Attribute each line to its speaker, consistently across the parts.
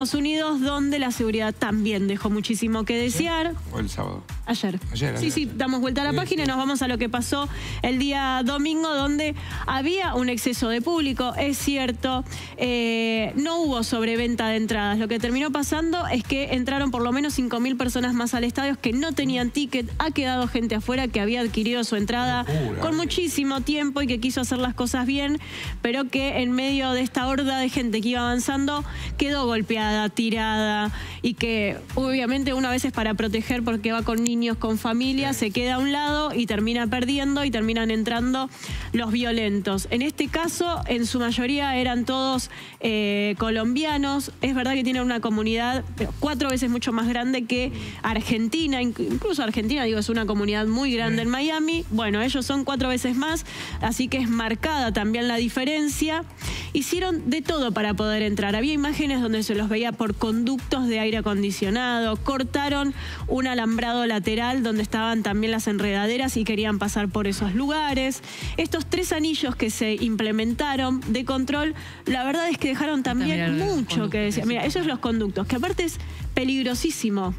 Speaker 1: Estados Unidos, donde la seguridad también dejó muchísimo que desear.
Speaker 2: ¿O el sábado?
Speaker 1: Ayer.
Speaker 2: Ayer,
Speaker 1: Sí,
Speaker 2: ayer.
Speaker 1: sí, damos vuelta a la página y nos vamos a lo que pasó el día domingo, donde había un exceso de público, es cierto, eh, no hubo sobreventa de entradas. Lo que terminó pasando es que entraron por lo menos 5.000 personas más al estadio que no tenían ticket, ha quedado gente afuera que había adquirido su entrada
Speaker 2: Locura.
Speaker 1: con muchísimo tiempo y que quiso hacer las cosas bien, pero que en medio de esta horda de gente que iba avanzando quedó golpeada, tirada y que obviamente una vez es para proteger porque va con niños, con familia, se queda a un lado y termina perdiendo y terminan entrando los violentos. En este caso, en su mayoría eran todos eh, colombianos. Es verdad que tienen una comunidad cuatro veces mucho más grande que Argentina. Inc- Incluso Argentina, digo, es una comunidad muy grande en Miami. Bueno, ellos son cuatro veces más, así que es marcada también la diferencia. Hicieron de todo para poder entrar. Había imágenes donde se los veía por conductos de aire acondicionado, cortaron un alambrado lateral donde estaban también las enredaderas y querían pasar por esos lugares. Estos tres anillos que se implementaron de control, la verdad es que dejaron también mucho que decir. Mira, esos los conductos, que aparte es peligrosísimo.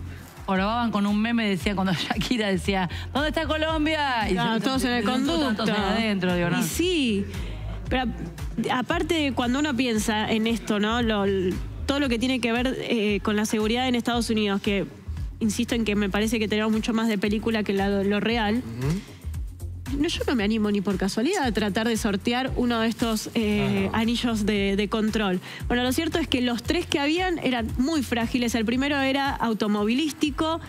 Speaker 3: Probaban con un meme, decía cuando Shakira decía, ¿dónde está Colombia? Y se-
Speaker 1: todos en el conducto.
Speaker 3: Adentro, digo, no.
Speaker 1: Y sí, pero aparte cuando uno piensa en esto, ¿no? Lo- todo lo que tiene que ver eh, con la seguridad en Estados Unidos, que insisto en que me parece que tenemos mucho más de película que la- lo real. No, yo no me animo ni por casualidad a tratar de sortear uno de estos eh, anillos de, de control. Bueno, lo cierto es que los tres que habían eran muy frágiles. El primero era automovilístico.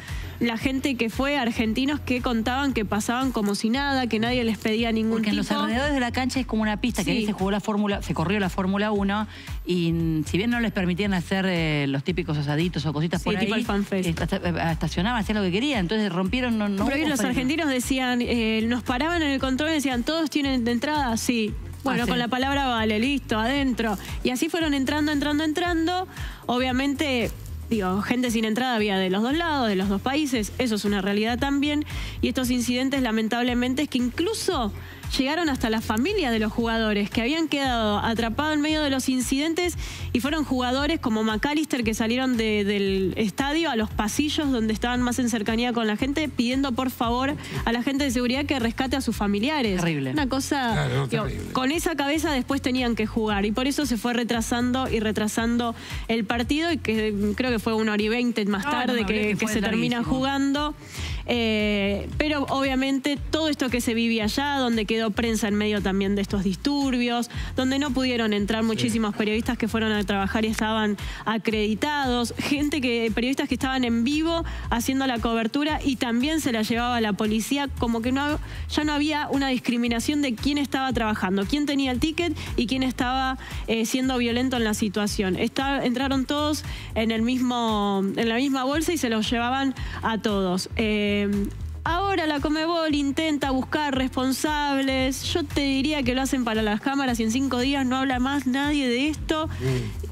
Speaker 1: La gente que fue, argentinos que contaban que pasaban como si nada, que nadie les pedía ningún
Speaker 3: Porque en los alrededores de la cancha es como una pista, que
Speaker 1: Sí.
Speaker 3: ahí se jugó la Fórmula, se corrió la Fórmula 1 y si bien no les permitían hacer eh, los típicos asaditos o cositas
Speaker 1: Sí,
Speaker 3: por ahí,
Speaker 1: tipo el Fan Fest.
Speaker 3: esta- esta- estacionaban, hacían lo que querían, entonces rompieron, no, no
Speaker 1: Pero ahí los argentinos decían, eh, nos paraban en el control y decían, ¿todos tienen de entrada? Sí. Bueno,
Speaker 3: Ah, sí.
Speaker 1: con la palabra vale, listo, adentro. Y así fueron entrando, entrando, entrando. Obviamente, digo, gente sin entrada había de los dos lados, de los dos países. Eso es una realidad también. Y estos incidentes, lamentablemente, es que incluso llegaron hasta la familia de los jugadores que habían quedado atrapados en medio de los incidentes y fueron jugadores como McAllister que salieron de- del estadio a los pasillos donde estaban más en cercanía con la gente pidiendo por favor a la gente de seguridad que rescate a sus familiares.
Speaker 3: Terrible.
Speaker 1: Una cosa,
Speaker 2: Claro,
Speaker 1: digo,
Speaker 2: terrible.
Speaker 1: con esa cabeza después tenían que jugar y por eso se fue retrasando y retrasando el partido y que creo que fue una hora y veinte más
Speaker 3: No, no
Speaker 1: tarde que,
Speaker 3: que
Speaker 1: que
Speaker 3: fue
Speaker 1: se termina jugando. Eh, pero obviamente todo esto que se vivía allá, donde quedó prensa en medio también de estos disturbios, donde no pudieron entrar muchísimos periodistas que fueron a trabajar y estaban acreditados, gente que, periodistas que estaban en vivo haciendo la cobertura y también se la llevaba la policía, como que no, ya no había una discriminación de quién estaba trabajando, quién tenía el ticket y quién estaba eh, siendo violento en la situación. Está- entraron todos en el mismo, en la misma bolsa y se los llevaban a todos. Eh, Ahora la Comebol intenta buscar responsables. Yo te diría que lo hacen para las cámaras y en cinco días no habla más nadie de esto.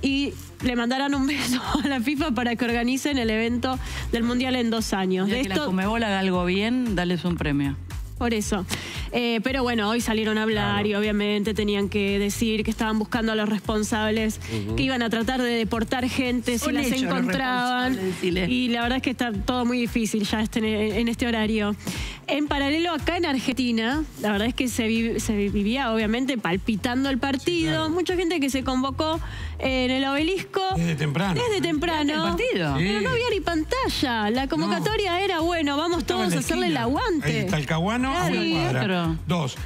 Speaker 1: Y le mandarán un beso a la FIFA para que organicen el evento del Mundial en dos años.
Speaker 3: Ya
Speaker 1: De
Speaker 3: que la Comebol haga algo bien, dales un premio.
Speaker 1: Por eso. Eh, pero bueno, hoy salieron a hablar y obviamente tenían que decir que estaban buscando a los responsables, que iban a tratar de deportar gente si las encontraban. Y la verdad es que está todo muy difícil ya este- en este horario. En paralelo acá en Argentina, la verdad es que se, vi- se vivía obviamente palpitando el partido.
Speaker 2: claro.
Speaker 1: Mucha gente que se convocó en el obelisco.
Speaker 2: Desde temprano.
Speaker 1: Desde temprano.
Speaker 3: ¿El partido?
Speaker 2: Sí.
Speaker 1: Pero no había ni pantalla. La convocatoria era, bueno, vamos todos a hacerle el aguante.
Speaker 2: Ahí está el Caguano a
Speaker 3: Claro,
Speaker 2: una cuadra.
Speaker 3: claro.
Speaker 2: Dos.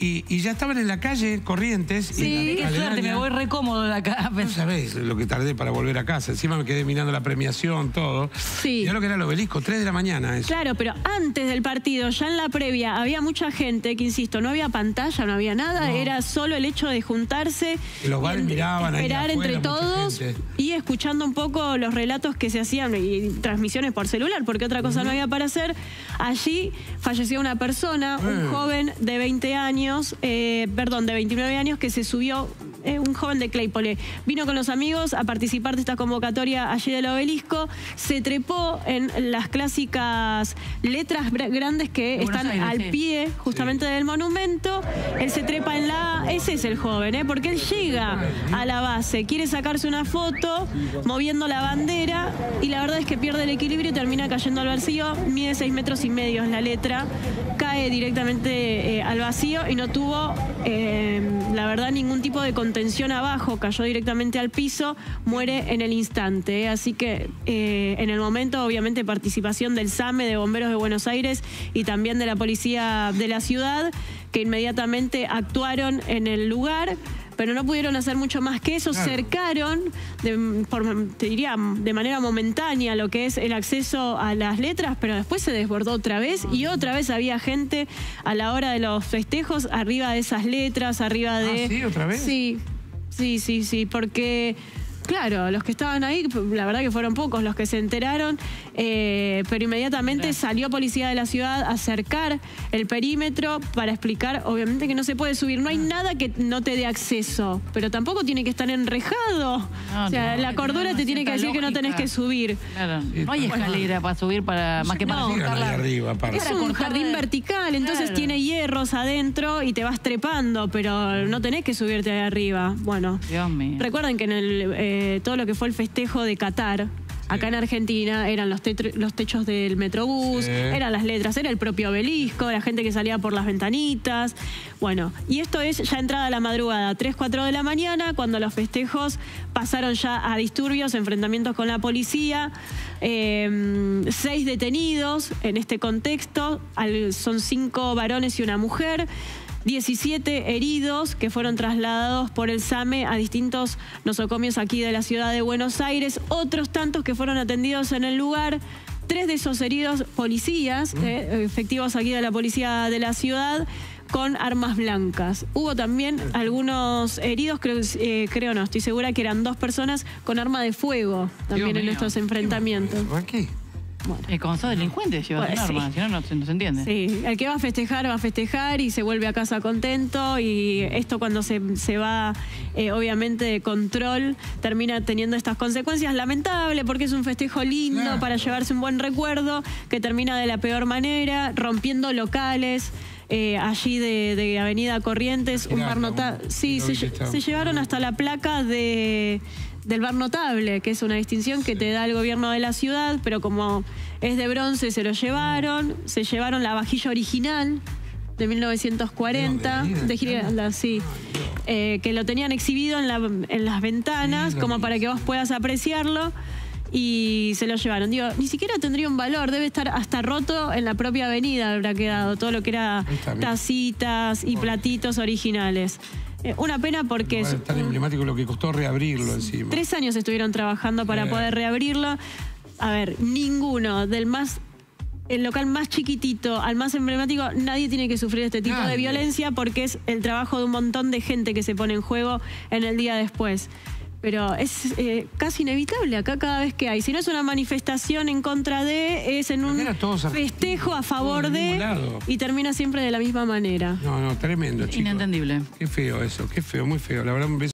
Speaker 2: Y, y ya estaban en la calle, Corrientes.
Speaker 1: Sí,
Speaker 3: Qué suerte, me voy re cómodo de acá.
Speaker 2: No sabés lo que tardé para volver a casa. Encima me quedé mirando la premiación, todo.
Speaker 1: Sí.
Speaker 2: Ya lo que era el obelisco, 3 de la mañana. Eso.
Speaker 1: Claro, pero antes del partido, ya en la previa, había mucha gente que, insisto, no había pantalla, no había nada, era solo el hecho de juntarse,
Speaker 2: Y los bares miraban ahí
Speaker 1: esperar
Speaker 2: afuera,
Speaker 1: entre todos y escuchando un poco los relatos que se hacían y transmisiones por celular, porque otra cosa no había para hacer. Allí falleció una persona,
Speaker 2: Eh.
Speaker 1: un joven de 20 años, eh, perdón, de 29 años, que se subió eh, un joven de Claypole. Vino con los amigos a participar de esta convocatoria allí del obelisco. Se trepó en las clásicas letras grandes que están
Speaker 3: Aires,
Speaker 1: al
Speaker 3: sí.
Speaker 1: pie justamente del monumento. Él se trepa en la. Ese es el joven, ¿eh? porque él llega a la base, quiere sacarse una foto moviendo la bandera y la verdad es que pierde el equilibrio y termina cayendo al vacío. Mide seis metros y medio es la letra. Cae directamente eh, al vacío y no tuvo, eh, la verdad, ningún tipo de contención abajo. Cayó directamente al piso, muere en el instante. Así que eh, en el momento, obviamente, participación del SAME, de Bomberos de Buenos Aires y también de la Policía de la ciudad, que inmediatamente actuaron en el lugar. Pero no pudieron hacer mucho más que eso,
Speaker 2: Claro.
Speaker 1: cercaron, de, por- te diría, de manera momentánea lo que es el acceso a las letras, pero después se desbordó otra vez y otra vez había gente a la hora de los festejos arriba de esas letras, arriba de...
Speaker 2: Ah, ¿sí? ¿Otra vez?
Speaker 1: Sí, sí, sí, sí, porque... Claro, los que estaban ahí, la verdad que fueron pocos los que se enteraron, eh, pero inmediatamente
Speaker 3: Mirá.
Speaker 1: salió policía de la ciudad a acercar el perímetro para explicar, obviamente que no se puede subir, no hay nada que no te dé acceso, pero tampoco tiene que estar enrejado.
Speaker 3: No,
Speaker 1: o sea,
Speaker 3: no,
Speaker 1: la cordura te tiene que decir que no tenés que subir.
Speaker 3: Claro, no hay
Speaker 2: bueno.
Speaker 3: escalera para subir para más que para
Speaker 2: ahí
Speaker 3: cortarla.
Speaker 2: arriba.
Speaker 1: Es
Speaker 3: para
Speaker 1: un jardín vertical, entonces
Speaker 3: Claro.
Speaker 1: tiene hierros adentro y te vas trepando, pero no tenés que subirte de arriba. Bueno,
Speaker 3: Dios mío.
Speaker 1: recuerden que en el, eh, todo lo que fue el festejo de Qatar, acá en Argentina, eran los, los techos del Metrobús,
Speaker 2: Sí.
Speaker 1: eran las letras, era el propio obelisco, la gente que salía por las ventanitas. Bueno, y esto es ya entrada la madrugada, 3, 4 de la mañana, cuando los festejos pasaron ya a disturbios, enfrentamientos con la policía. Eh, seis detenidos en este contexto, al- son cinco varones y una mujer. 17 heridos que fueron trasladados por el SAME a distintos nosocomios aquí de la ciudad de Buenos Aires, otros tantos que fueron atendidos en el lugar. Tres de esos heridos policías, eh, efectivos aquí de la policía de la ciudad, con armas blancas. Hubo también algunos heridos, creo, eh, creo no, estoy segura que eran dos personas con arma de fuego también en
Speaker 3: mío.
Speaker 1: estos enfrentamientos.
Speaker 2: ¿Aquí?
Speaker 3: Eh, como sos delincuente, llevas
Speaker 1: Bueno,
Speaker 3: un arma,
Speaker 1: sí.
Speaker 3: si no, no, se- no se entiende.
Speaker 1: Sí, el que va a festejar va a festejar y se vuelve a casa contento y esto cuando se, se va eh, obviamente de control termina teniendo estas consecuencias lamentables porque es un festejo lindo
Speaker 2: Claro.
Speaker 1: para llevarse un buen recuerdo que termina de la peor manera, rompiendo locales. eh, allí de, de Avenida Corrientes, un bar notable. Sí, se llevaron hasta la placa de, del bar notable, que es una distinción que te da el gobierno de la ciudad, pero como es de bronce se lo llevaron, se llevaron la vajilla original de 1940,
Speaker 2: ¿De
Speaker 1: Giralda, sí, eh, que lo tenían exhibido en, la- en las ventanas como para que vos puedas apreciarlo. Y se lo llevaron. Digo, ni siquiera tendría un valor, debe estar hasta roto en la propia avenida, habrá quedado todo lo que era tacitas y platitos originales. Eh, una pena porque
Speaker 2: Es tan emblemático lo que costó reabrirlo encima.
Speaker 1: Tres años estuvieron trabajando para
Speaker 2: Sí.
Speaker 1: poder reabrirlo. A ver, ninguno del más el local más chiquitito al más emblemático, nadie tiene que sufrir este tipo de violencia porque es el trabajo de un montón de gente que se pone en juego en el día después. Pero es eh, casi inevitable acá cada vez que hay. Si no es una manifestación en contra de, es en un festejo a favor de
Speaker 2: lado.
Speaker 1: y termina siempre de la misma manera.
Speaker 2: No, no, tremendo, chicos.
Speaker 3: Inentendible.
Speaker 2: Qué feo eso, qué feo, muy feo. La verdad, un beso.